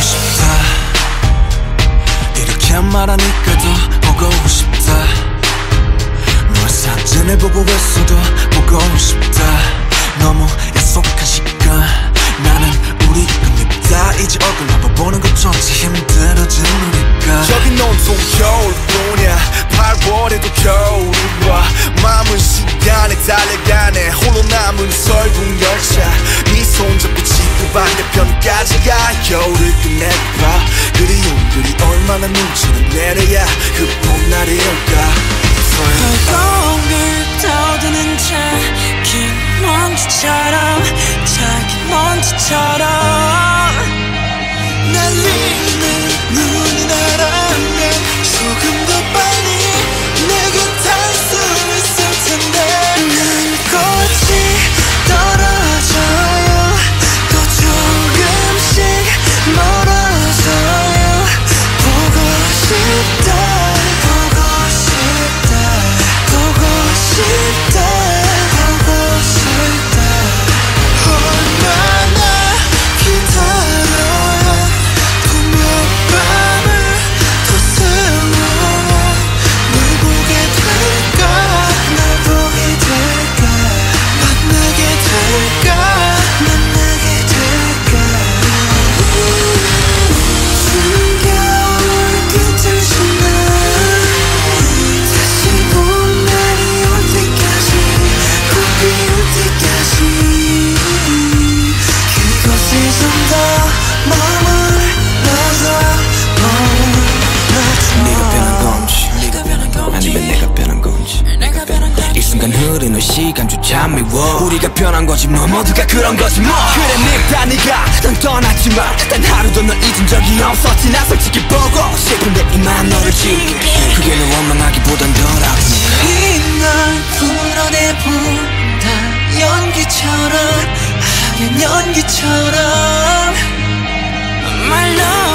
싶다. 이렇게 말하니까 더 보고 싶다. 너의 사진을 보고 있어도 보고 싶다. 너무 약속한 시간 나는 우리 겁니다. 이제 얼굴 한번 보는 것조차 힘들어진 우리가. 여긴 온통 겨울뿐이야. 8월에도 겨울이 와. 마음은 시간에 달려가네. 홀로 남은 설국 열차 반대편까지 가. 겨울을 끝내봐. 그리움들이 얼마나 눈치를 내려야 그 봄날이 올 버리는 시간조차 미워. 우리가 변한 거지 뭐 모두가 그런 거지 뭐. 그래 밉다 네가 난 떠났지만 단 하루도 널 잊은 적이 없었지 나 솔직히 보고 싶은데 이만 너를 지울게. 그게 널 원망하기보단 덜 아프니 이날 불어내본다. 연기처럼 하얀 연기처럼. 말로